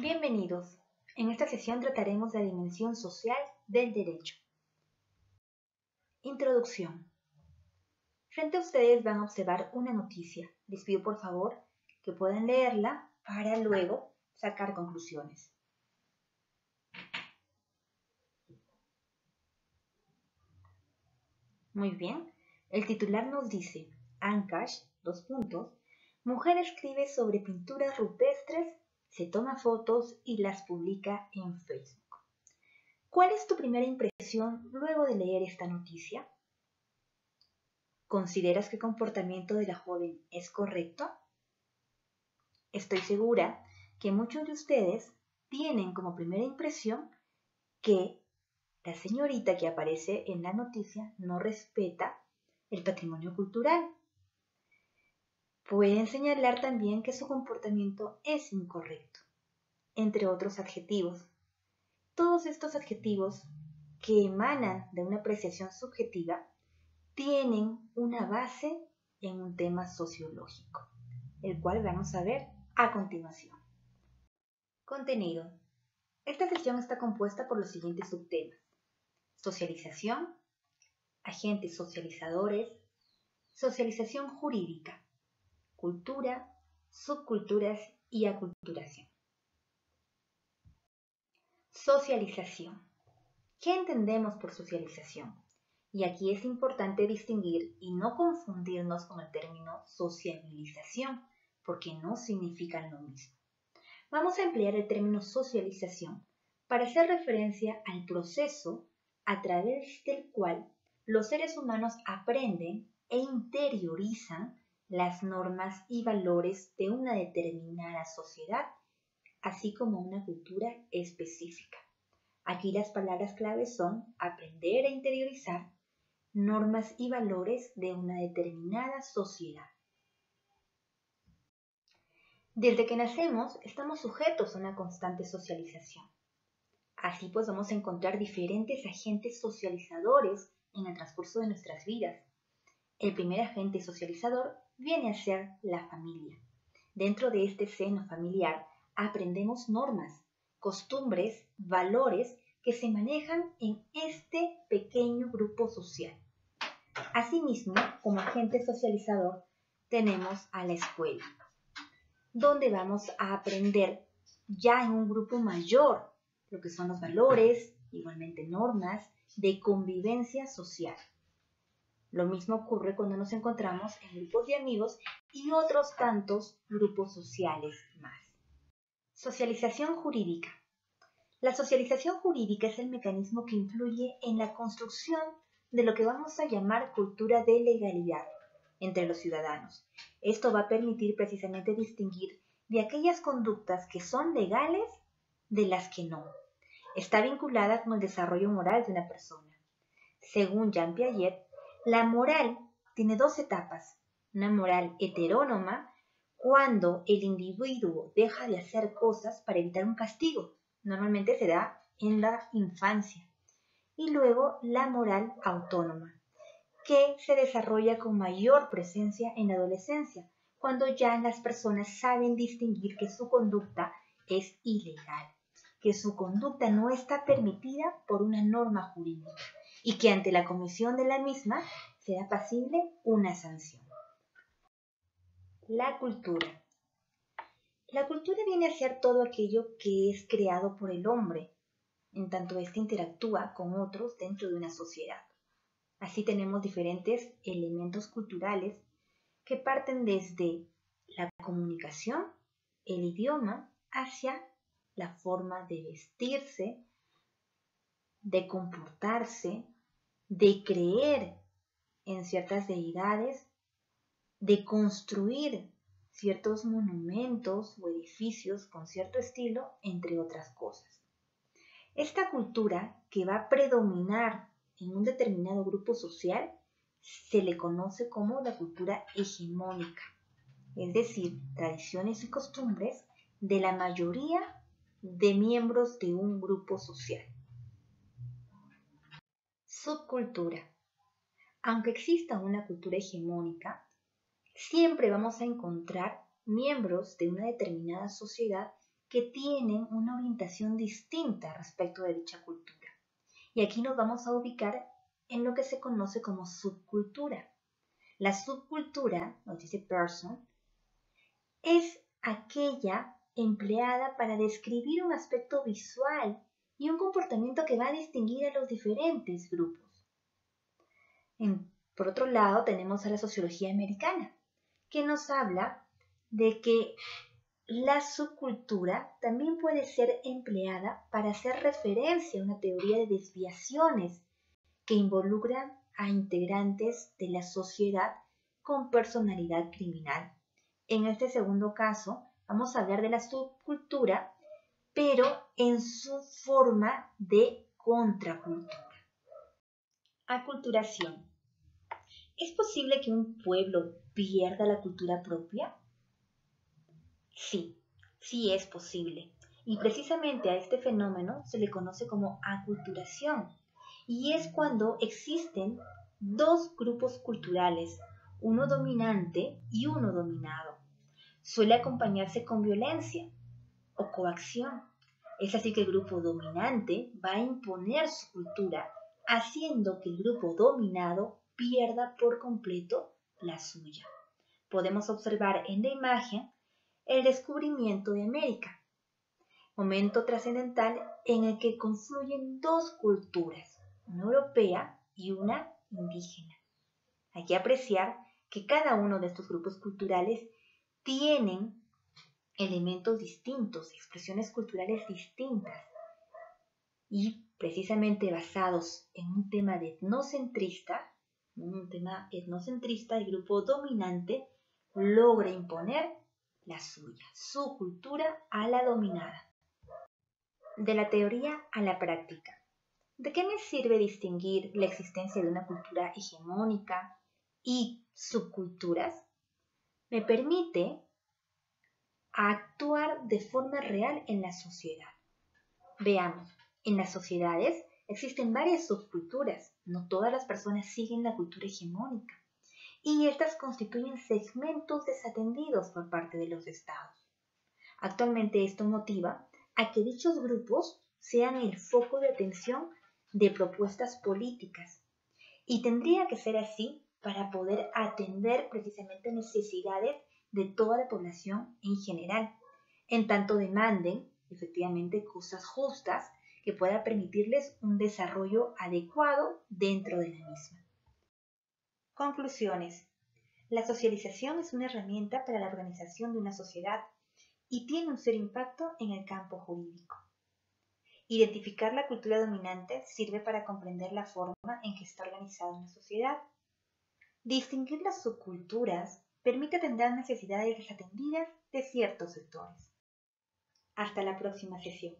Bienvenidos. En esta sesión trataremos la dimensión social del derecho. Introducción. Frente a ustedes van a observar una noticia. Les pido por favor que puedan leerla para luego sacar conclusiones. Muy bien. El titular nos dice, Ancash, dos puntos, mujer escribe sobre pinturas rupestres, se toma fotos y las publica en Facebook. ¿Cuál es tu primera impresión luego de leer esta noticia? ¿Consideras que el comportamiento de la joven es correcto? Estoy segura que muchos de ustedes tienen como primera impresión que la señorita que aparece en la noticia no respeta el patrimonio cultural. Pueden señalar también que su comportamiento es incorrecto, entre otros adjetivos. Todos estos adjetivos que emanan de una apreciación subjetiva tienen una base en un tema sociológico, el cual vamos a ver a continuación. Contenido. Esta sesión está compuesta por los siguientes subtemas socialización, agentes socializadores, socialización jurídica, cultura, subculturas y aculturación. Socialización. ¿Qué entendemos por socialización? Y aquí es importante distinguir y no confundirnos con el término sociabilización, porque no significan lo mismo. Vamos a emplear el término socialización para hacer referencia al proceso a través del cual los seres humanos aprenden e interiorizan las normas y valores de una determinada sociedad, así como una cultura específica. Aquí las palabras claves son aprender e interiorizar normas y valores de una determinada sociedad. Desde que nacemos estamos sujetos a una constante socialización. Así pues vamos a encontrar diferentes agentes socializadores en el transcurso de nuestras vidas. El primer agente socializador viene a ser la familia. Dentro de este seno familiar aprendemos normas, costumbres, valores que se manejan en este pequeño grupo social. Asimismo, como agente socializador, tenemos a la escuela, donde vamos a aprender ya en un grupo mayor lo que son los valores, igualmente normas de convivencia social. Lo mismo ocurre cuando nos encontramos en grupos de amigos y otros tantos grupos sociales más. Socialización jurídica. La socialización jurídica es el mecanismo que influye en la construcción de lo que vamos a llamar cultura de legalidad entre los ciudadanos. Esto va a permitir precisamente distinguir de aquellas conductas que son legales de las que no. Está vinculada con el desarrollo moral de una persona. Según Jean Piaget, la moral tiene dos etapas. Una moral heterónoma, cuando el individuo deja de hacer cosas para evitar un castigo. Normalmente se da en la infancia. Y luego la moral autónoma, que se desarrolla con mayor presencia en la adolescencia, cuando ya las personas saben distinguir que su conducta es ilegal que su conducta no está permitida por una norma jurídica y que ante la comisión de la misma será pasible una sanción. La cultura. La cultura viene a ser todo aquello que es creado por el hombre, en tanto éste interactúa con otros dentro de una sociedad. Así tenemos diferentes elementos culturales que parten desde la comunicación, el idioma, hacia la forma de vestirse, de comportarse, de creer en ciertas deidades, de construir ciertos monumentos o edificios con cierto estilo, entre otras cosas. Esta cultura que va a predominar en un determinado grupo social se le conoce como la cultura hegemónica, es decir, tradiciones y costumbres de la mayoría de miembros de un grupo social. Subcultura. Aunque exista una cultura hegemónica, siempre vamos a encontrar miembros de una determinada sociedad que tienen una orientación distinta respecto de dicha cultura. Y aquí nos vamos a ubicar en lo que se conoce como subcultura. La subcultura, nos dice Person, es aquella empleada para describir un aspecto visual y un comportamiento que va a distinguir a los diferentes grupos. por otro lado, tenemos a la sociología americana, que nos habla de que la subcultura también puede ser empleada para hacer referencia a una teoría de desviaciones que involucran a integrantes de la sociedad con personalidad criminal. En este segundo caso, vamos a hablar de la subcultura, pero en su forma de contracultura. Aculturación. ¿Es posible que un pueblo pierda la cultura propia? Sí, sí es posible. Y precisamente a este fenómeno se le conoce como aculturación. Y es cuando existen dos grupos culturales, uno dominante y uno dominado. Suele acompañarse con violencia o coacción. Es así que el grupo dominante va a imponer su cultura, haciendo que el grupo dominado pierda por completo la suya. Podemos observar en la imagen el descubrimiento de América, momento trascendental en el que confluyen dos culturas, una europea y una indígena. Hay que apreciar que cada uno de estos grupos culturales tienen elementos distintos, expresiones culturales distintas y precisamente basados en un tema de etnocentrista, un tema etnocentrista, el grupo dominante logra imponer la suya, su cultura a la dominada. De la teoría a la práctica. ¿De qué me sirve distinguir la existencia de una cultura hegemónica y subculturas? Me permite actuar de forma real en la sociedad. Veamos, en las sociedades existen varias subculturas, no todas las personas siguen la cultura hegemónica y estas constituyen segmentos desatendidos por parte de los estados. Actualmente esto motiva a que dichos grupos sean el foco de atención de propuestas políticas y tendría que ser así para poder atender precisamente necesidades de toda la población en general, en tanto demanden efectivamente cosas justas que pueda permitirles un desarrollo adecuado dentro de la misma. Conclusiones. La socialización es una herramienta para la organización de una sociedad y tiene un serio impacto en el campo jurídico. Identificar la cultura dominante sirve para comprender la forma en que está organizada una sociedad. Distinguir las subculturas permite atender necesidades desatendidas de ciertos sectores. Hasta la próxima sesión.